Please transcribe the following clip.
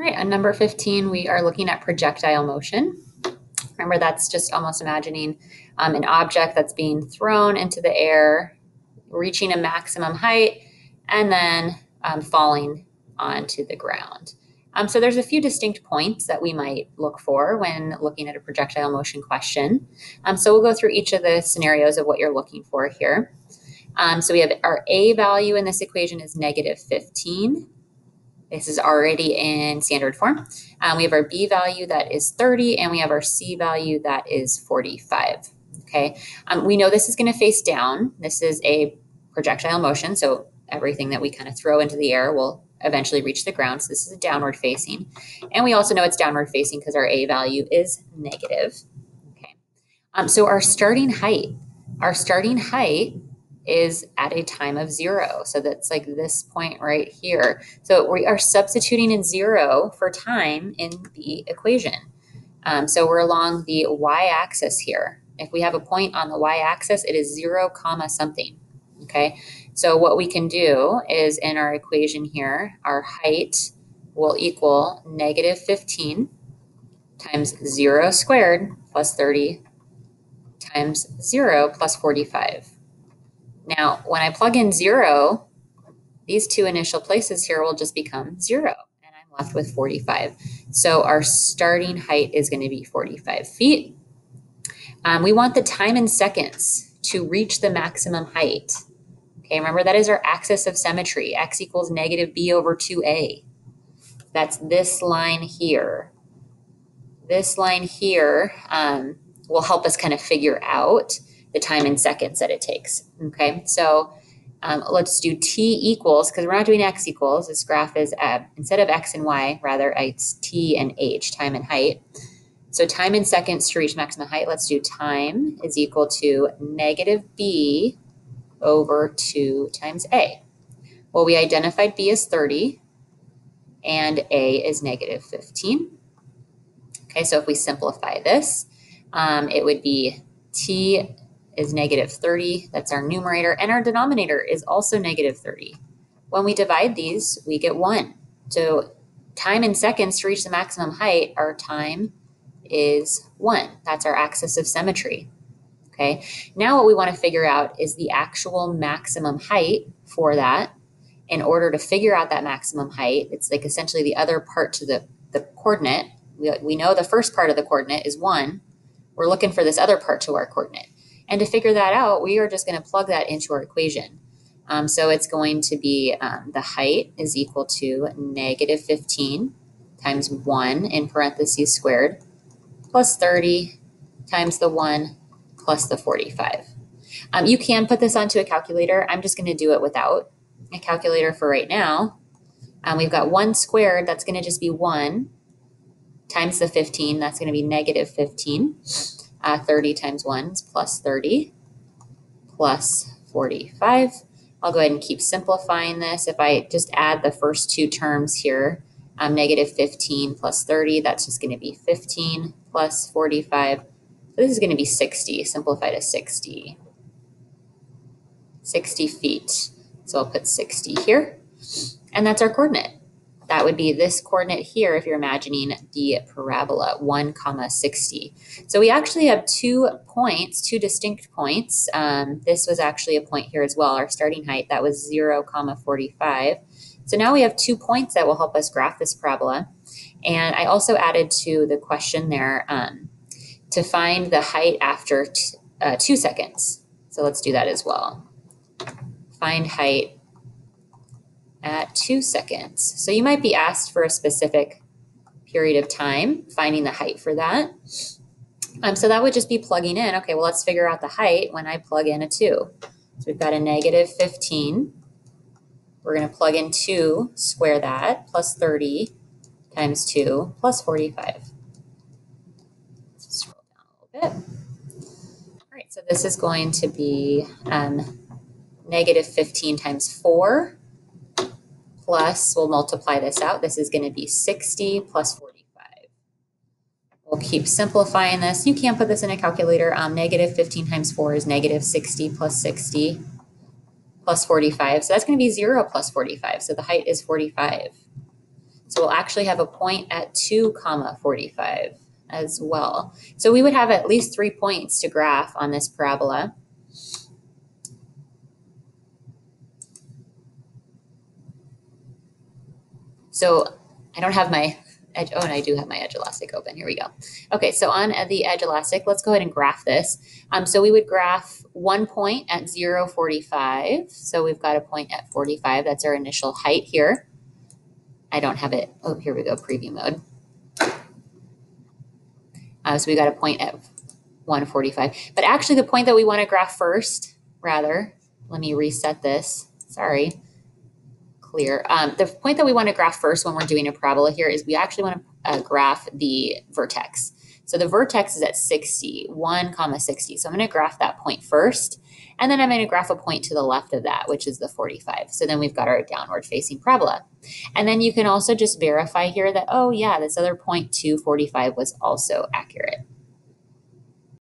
All right, on number 15, we are looking at projectile motion. Remember, that's just almost imagining um, an object that's being thrown into the air, reaching a maximum height, and then um, falling onto the ground. Um, so there's a few distinct points that we might look for when looking at a projectile motion question. Um, so we'll go through each of the scenarios of what you're looking for here. Um, so we have our A value in this equation is negative 15. This is already in standard form. Um, we have our B value that is 30, and we have our C value that is 45. Okay, um, we know this is going to face down. This is a projectile motion, so everything that we kind of throw into the air will eventually reach the ground. So this is a downward facing. And we also know it's downward facing because our A value is negative. Okay. Um, so our starting height, our starting height is at a time of zero. So that's like this point right here. So we are substituting in zero for time in the equation. Um, so we're along the y-axis here. If we have a point on the y-axis, it is zero comma something. Okay, so what we can do is in our equation here, our height will equal negative 15 times 0 squared plus 30 times 0 plus 45. Now, when I plug in 0, these two initial places here will just become 0, and I'm left with 45. So our starting height is going to be 45 feet. Um, we want the time in seconds to reach the maximum height. Okay, remember that is our axis of symmetry. X equals negative b over 2a. That's this line here. This line here um, will help us kind of figure out the time in seconds that it takes. Okay, so um, let's do t equals, because we're not doing x equals. This graph is, uh, instead of x and y, rather it's t and h, time and height. So time in seconds to reach maximum height, let's do time is equal to negative b over 2 times a. Well, we identified b as 30 and a is negative 15. Okay, so if we simplify this, um, it would be t is negative 30. That's our numerator. And our denominator is also negative 30. When we divide these, we get 1. So time in seconds to reach the maximum height, our time is 1. That's our axis of symmetry. Okay, now what we want to figure out is the actual maximum height for that. In order to figure out that maximum height, it's like essentially the other part to the, the coordinate. We, we know the first part of the coordinate is 1. We're looking for this other part to our coordinate. And to figure that out, we are just going to plug that into our equation. Um, so it's going to be um, the height is equal to negative 15 times 1 in parentheses squared plus 30 times the 1 plus the 45. Um, you can put this onto a calculator. I'm just going to do it without a calculator for right now. Um, we've got 1 squared, that's going to just be 1 times the 15, that's going to be negative 15. Uh, 30 times 1 is plus 30 plus 45. I'll go ahead and keep simplifying this. If I just add the first two terms here, um, negative 15 plus 30, that's just going to be 15 plus 45 So this is going to be 60, simplify to 60. 60 feet. So I'll put 60 here. And that's our coordinate. That would be this coordinate here if you're imagining the parabola, 1 comma 60. So we actually have two points, two distinct points. Um, this was actually a point here as well, our starting height. That was 0 comma 45. So now we have two points that will help us graph this parabola. And I also added to the question there um, to find the height after uh, two seconds. So let's do that as well. Find height at two seconds. So you might be asked for a specific period of time, finding the height for that. Um, so that would just be plugging in. Okay, well, let's figure out the height when I plug in a 2. So we've got a negative 15. We're going to plug in 2, square that, plus 30 times 2, plus 45 Scroll down a little bit. All right, so this is going to be um, negative 15 times 4 plus, we'll multiply this out. This is going to be 60 plus 45. We'll keep simplifying this. You can put this in a calculator. Um, negative 15 times 4 is negative 60 plus 60 plus 45. So that's going to be 0 plus 45. So the height is 45. So we'll actually have a point at 2 comma 45 as well. So we would have at least three points to graph on this parabola. So I don't have my edge. Oh, and I do have my Edulastic open. Here we go. Okay, so on the Edulastic, let's go ahead and graph this. Um, so we would graph one point at 0, 45. So we've got a point at 45. That's our initial height here. I don't have it. Oh, here we go, preview mode. Uh, so we got a point at 145. But actually the point that we want to graph first, rather, let me reset this. Sorry clear. Um, the point that we want to graph first when we're doing a parabola here is we actually want to uh, graph the vertex. So the vertex is at 60, 1 comma 60. So I'm going to graph that point first, and then I'm going to graph a point to the left of that, which is the 45. So then we've got our downward facing parabola. And then you can also just verify here that, oh yeah, this other point 245 was also accurate.